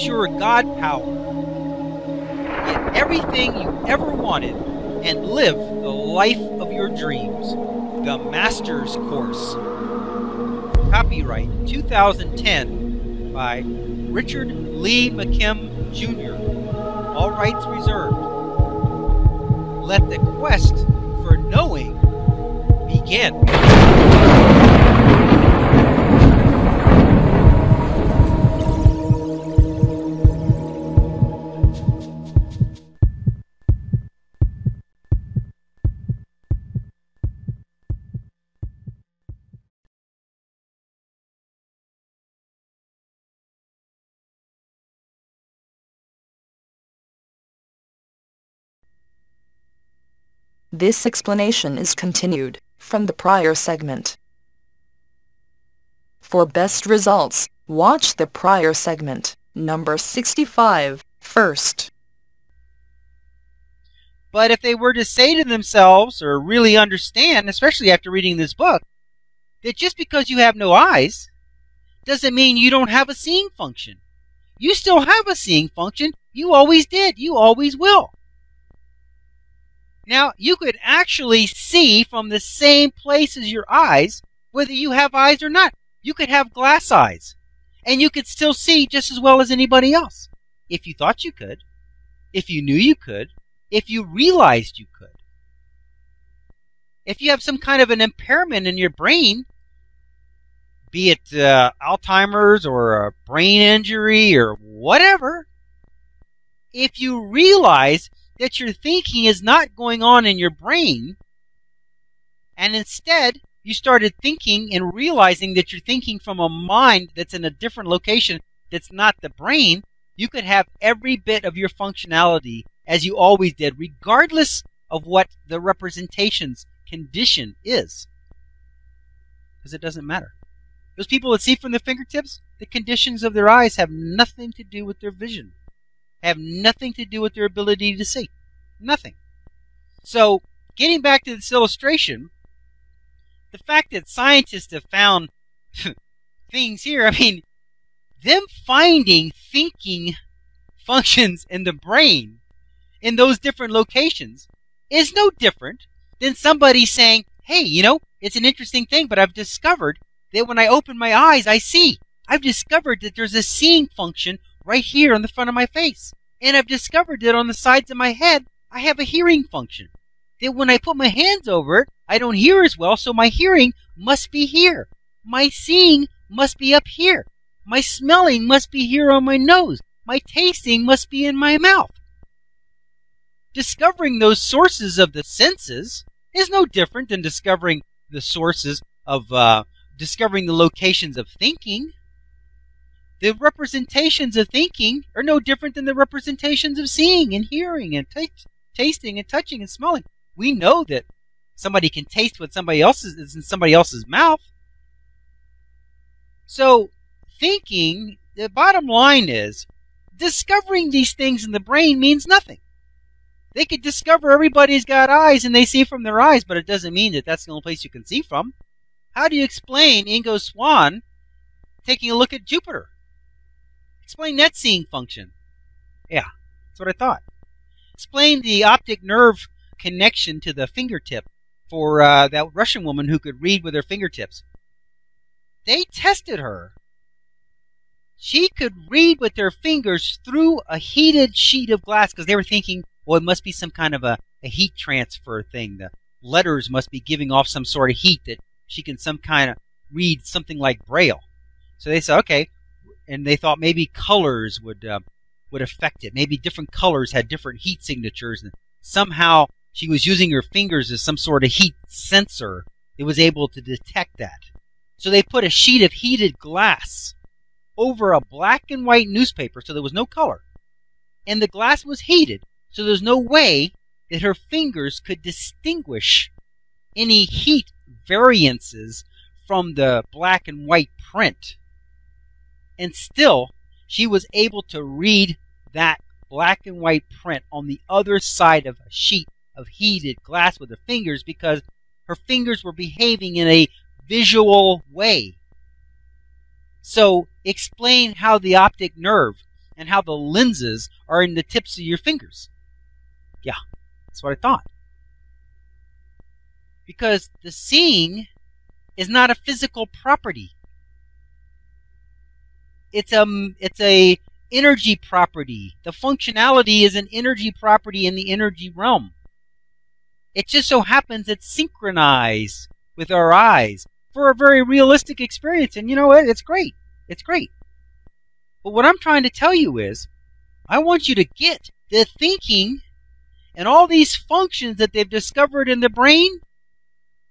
Use your God power. Get everything you ever wanted and live the life of your dreams. The Master's Course. Copyright 2010 by Richard Lee McKim Jr. All rights reserved. Let the quest for knowing begin. This explanation is continued from the prior segment. For best results, watch the prior segment, number 65, first. But if they were to say to themselves, or really understand, especially after reading this book, that just because you have no eyes doesn't mean you don't have a seeing function. You still have a seeing function. You always did. You always will. Now, you could actually see from the same place as your eyes, whether you have eyes or not. You could have glass eyes, and you could still see just as well as anybody else. If you thought you could, if you knew you could, if you realized you could. If you have some kind of an impairment in your brain, be it uh, Alzheimer's or a brain injury or whatever, if you realize that your thinking is not going on in your brain, and instead you started thinking and realizing that you're thinking from a mind that's in a different location that's not the brain, you could have every bit of your functionality as you always did, regardless of what the representation's condition is. Because it doesn't matter. Those people that see from their fingertips, the conditions of their eyes have nothing to do with their vision, have nothing to do with their ability to see. Nothing. So, getting back to this illustration, the fact that scientists have found things here, I mean, them finding thinking functions in the brain in those different locations is no different than somebody saying, hey, you know, it's an interesting thing, but I've discovered that when I open my eyes, I see. I've discovered that there's a seeing function right here on the front of my face. And I've discovered that on the sides of my head, I have a hearing function. That when I put my hands over it, I don't hear as well, so my hearing must be here. My seeing must be up here. My smelling must be here on my nose. My tasting must be in my mouth. Discovering those sources of the senses is no different than discovering the sources of uh, discovering the locations of thinking. The representations of thinking are no different than the representations of seeing and hearing and tasting and touching and smelling. We know that somebody can taste what somebody else is in somebody else's mouth. So, thinking, the bottom line is, discovering these things in the brain means nothing. They could discover everybody's got eyes and they see from their eyes, but it doesn't mean that that's the only place you can see from. How do you explain Ingo Swann taking a look at Jupiter? Explain that seeing function. Yeah, that's what I thought. Explain the optic nerve connection to the fingertip for uh, that Russian woman who could read with her fingertips. They tested her. She could read with her fingers through a heated sheet of glass because they were thinking, well, it must be some kind of a, a heat transfer thing. The letters must be giving off some sort of heat that she can some kind of read something like Braille. So they said, okay, and they thought maybe colors would uh, would affect it. Maybe different colors had different heat signatures, and somehow she was using her fingers as some sort of heat sensor. It was able to detect that. So they put a sheet of heated glass over a black and white newspaper, so there was no color, and the glass was heated, so there's no way that her fingers could distinguish any heat variances from the black and white print. And still, she was able to read that black and white print on the other side of a sheet of heated glass with her fingers because her fingers were behaving in a visual way. So, explain how the optic nerve and how the lenses are in the tips of your fingers. Yeah, that's what I thought. Because the seeing is not a physical property. It's a it's a energy property. The functionality is an energy property in the energy realm. It just so happens it's synchronized with our eyes for a very realistic experience. And you know what? It's great. It's great. But what I'm trying to tell you is, I want you to get the thinking and all these functions that they've discovered in the brain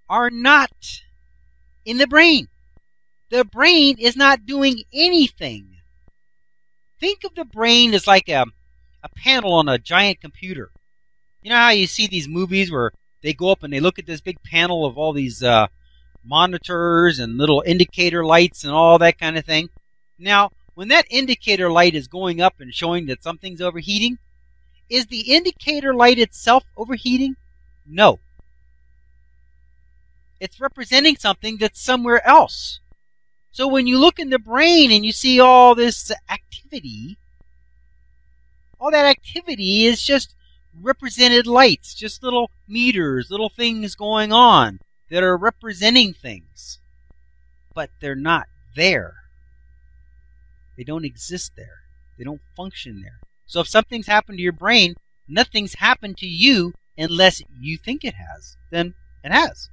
are not in the brain. The brain is not doing anything. Think of the brain as like a, a panel on a giant computer. You know how you see these movies where they go up and they look at this big panel of all these uh, monitors and little indicator lights and all that kind of thing? Now, when that indicator light is going up and showing that something's overheating, is the indicator light itself overheating? No. It's representing something that's somewhere else. So when you look in the brain and you see all this activity, all that activity is just represented lights, just little meters, little things going on that are representing things. But they're not there. They don't exist there. They don't function there. So if something's happened to your brain, nothing's happened to you unless you think it has. Then it has.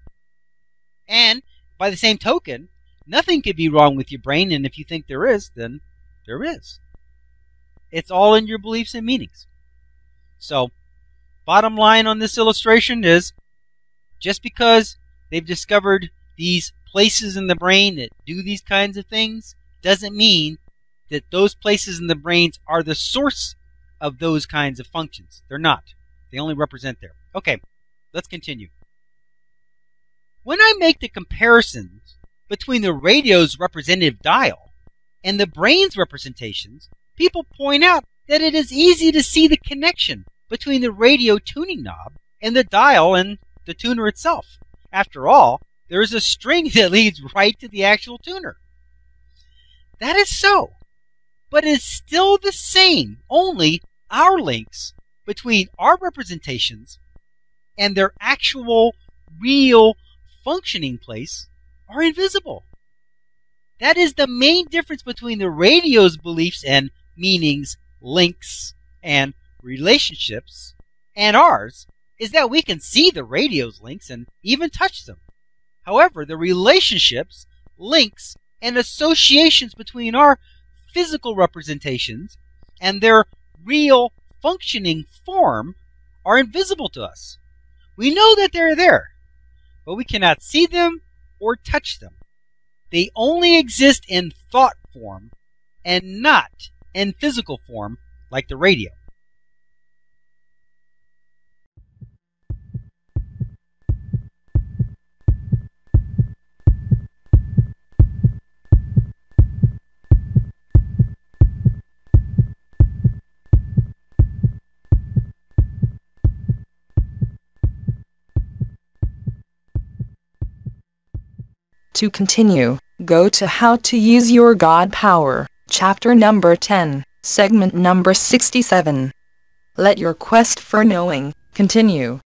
And by the same token, nothing could be wrong with your brain, and if you think there is, then there is. It's all in your beliefs and meanings. So, bottom line on this illustration is just because they've discovered these places in the brain that do these kinds of things doesn't mean that those places in the brains are the source of those kinds of functions. They're not. They only represent there. Okay, let's continue. When I make the comparisons between the radio's representative dial and the brain's representations, people point out that it is easy to see the connection between the radio tuning knob and the dial and the tuner itself. After all, there is a string that leads right to the actual tuner. That is so, but it is still the same, only our links between our representations and their actual, real, functioning place are invisible. That is the main difference between the radio's beliefs and meanings, links, and relationships, and ours, is that we can see the radio's links and even touch them. However, the relationships, links, and associations between our physical representations and their real functioning form are invisible to us. We know that they're there, but we cannot see them or touch them. They only exist in thought form and not in physical form like the radio. To continue, go to How to Use Your God Power, chapter number 10, segment number 67. Let your quest for knowing continue.